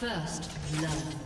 First blood.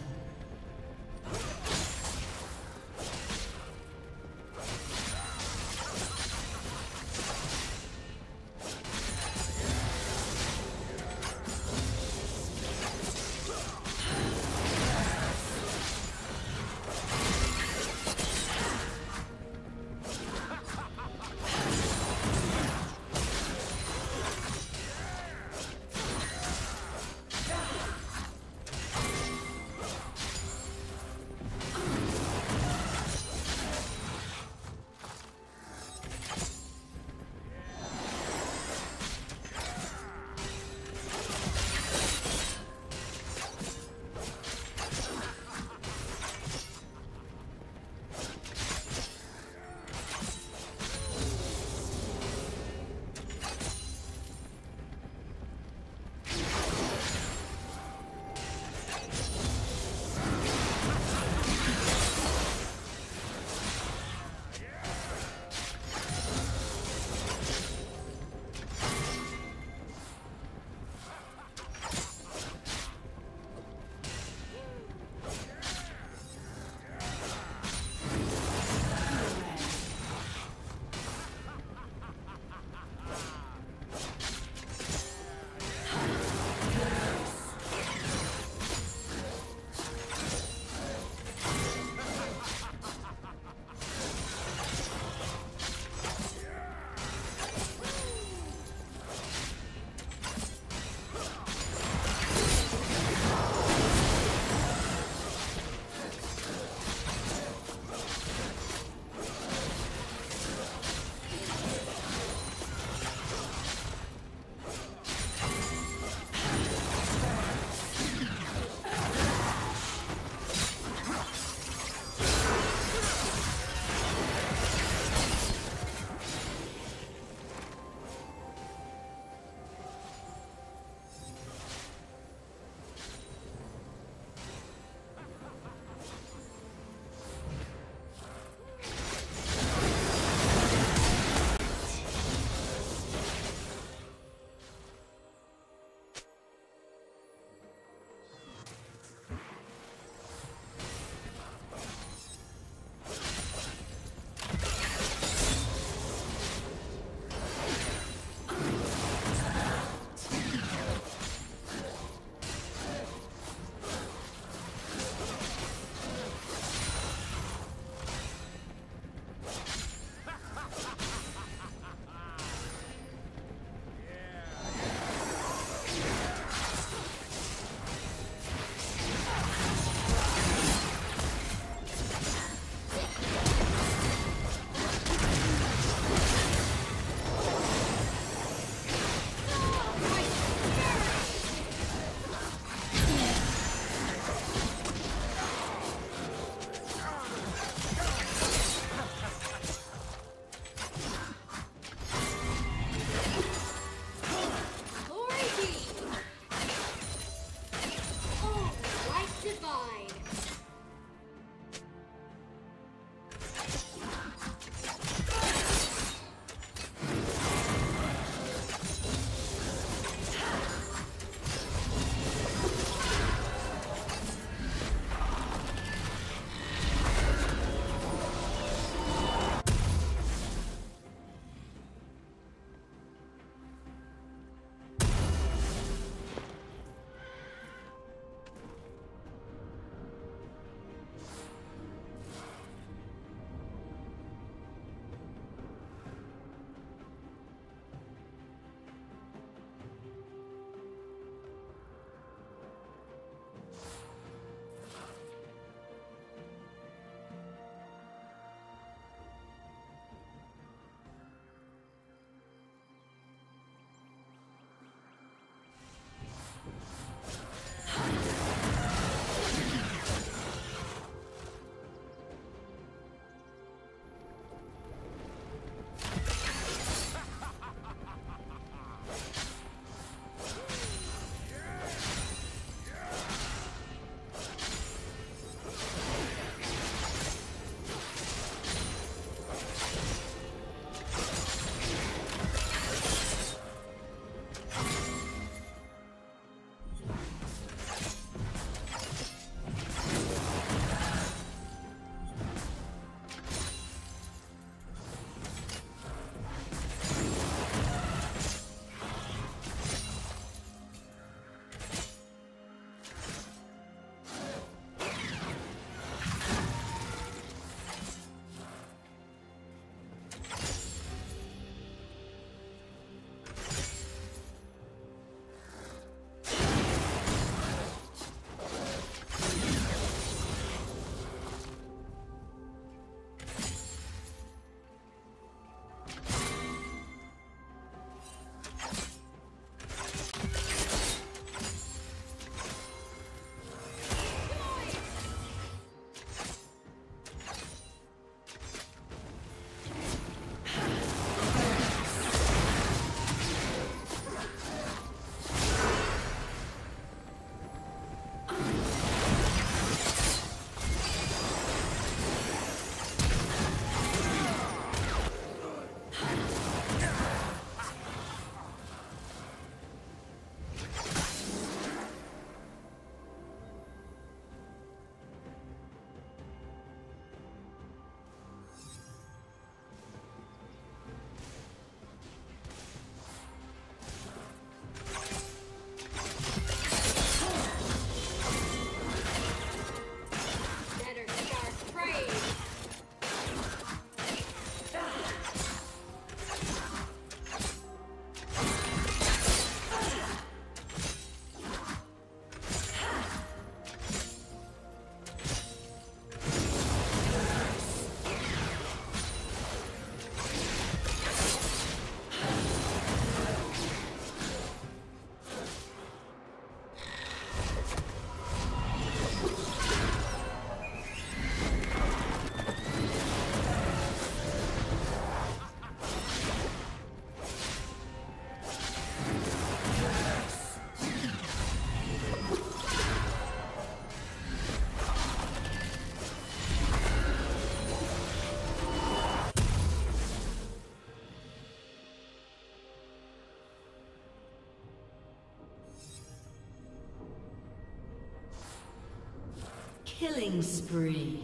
Killing spree.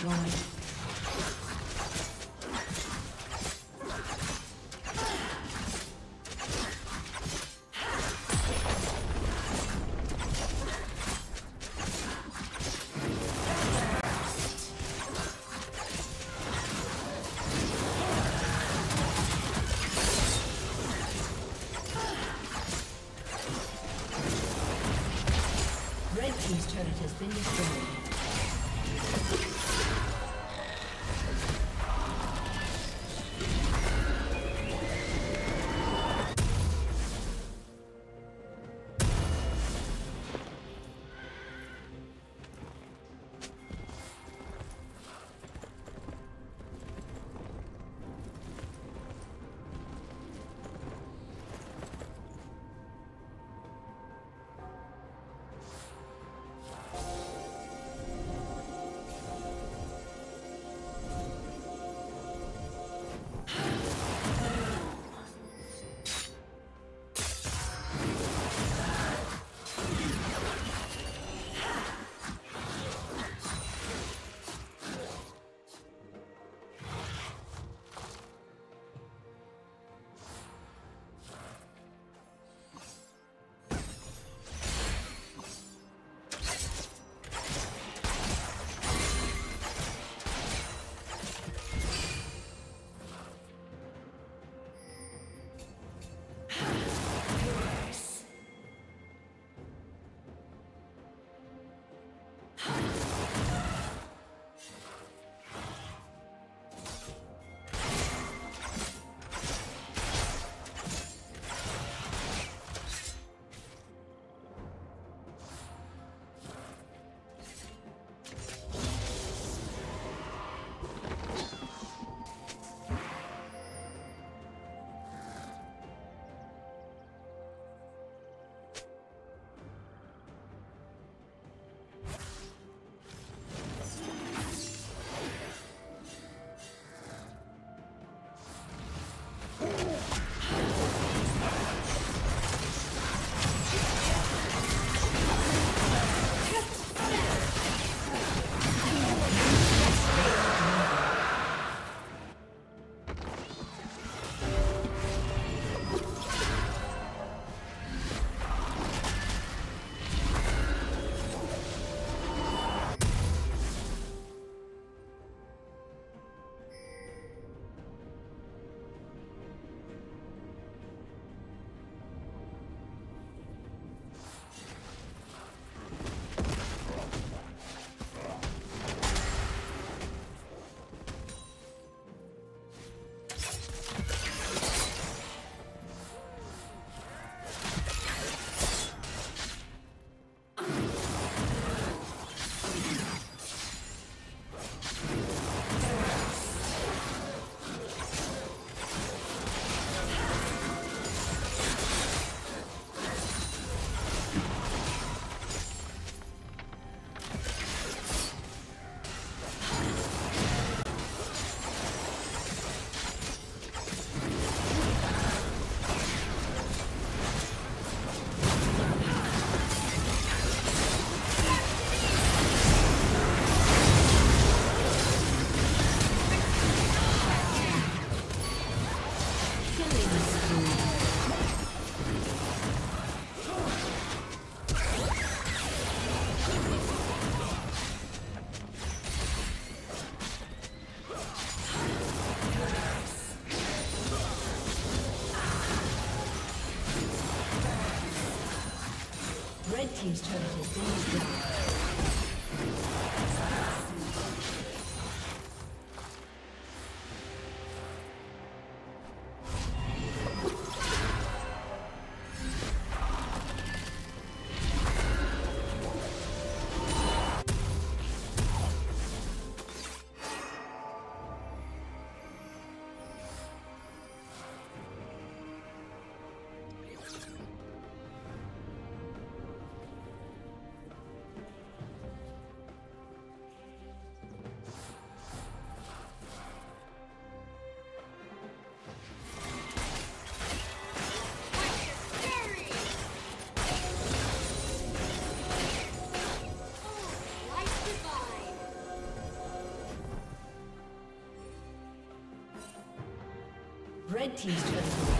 Destroyed. Red Team's turret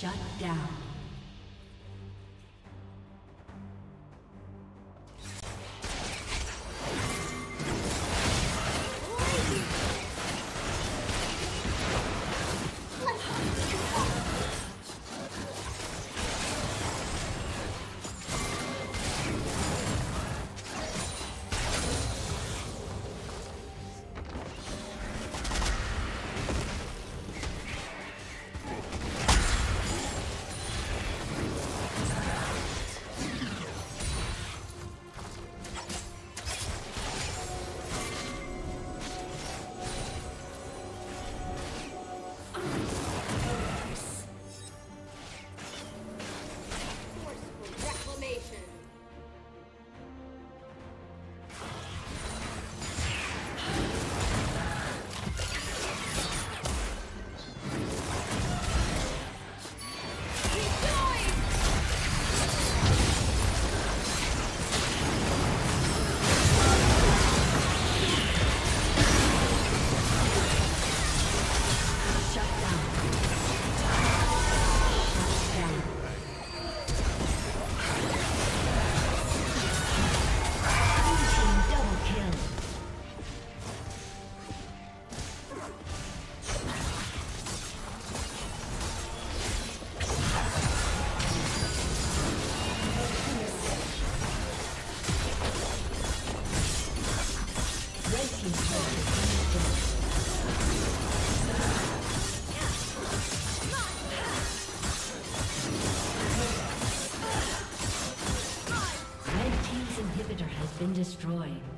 Shut down. Destroyed.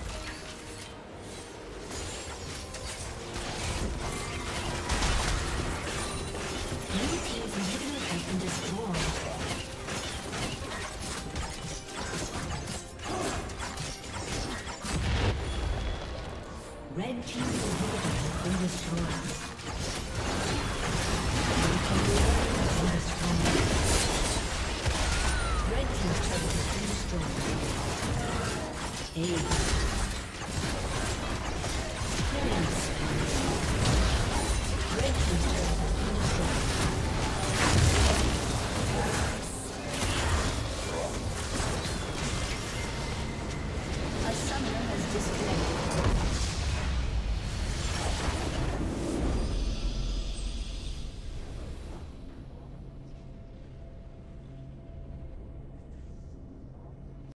Ace.